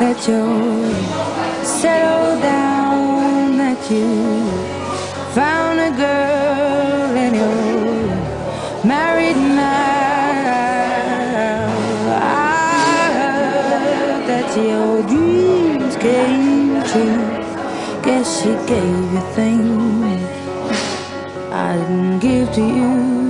that you'll settle down, that you found a girl and you're married now. I heard that your dreams came true. Guess she gave you things I didn't give to you.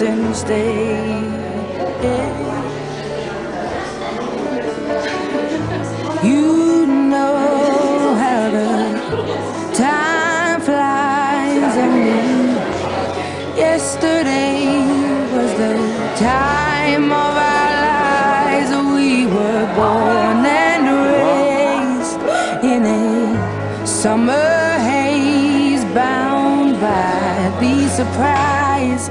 hurts instead. You know how the time flies me. Yesterday was the time of our lives. We were born and raised in a summer haze, bound by the surprise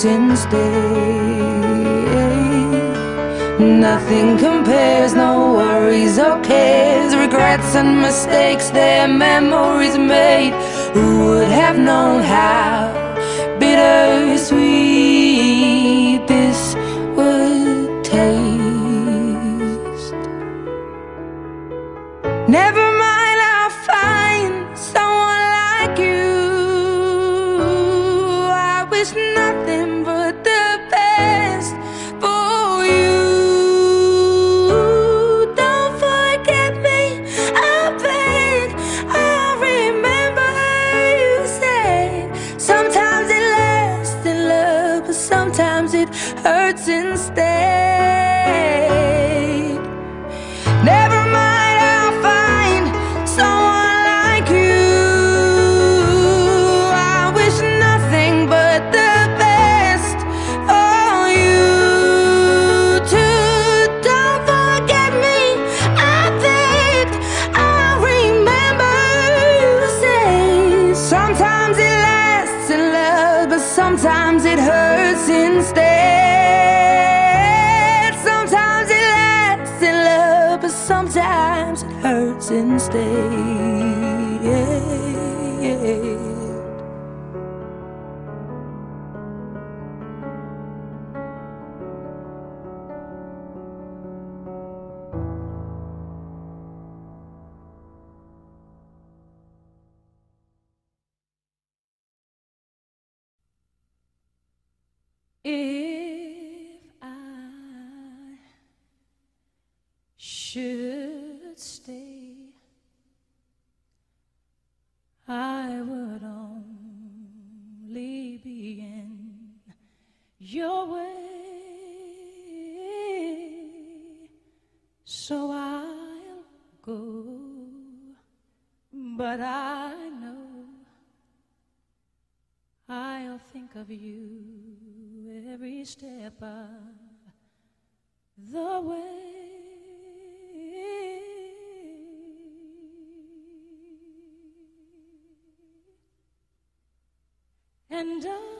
Hurts instead. Nothing compares, no worries or cares, regrets and mistakes, their memories made. Who would have known how bittersweet this would taste? Never Never sometimes it hurts instead. If but I know I'll think of you every step of the way. And I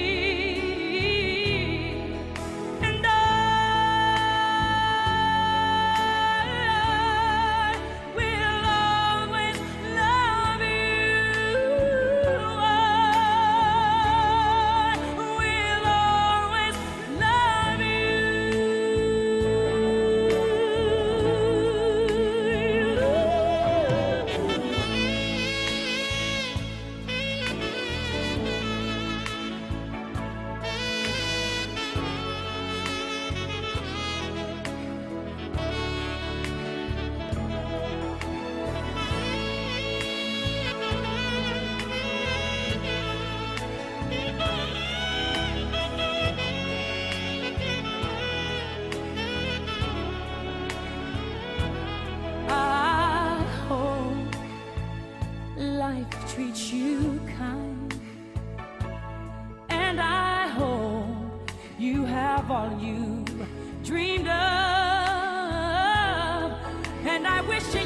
Have all you dreamed of, and I wish you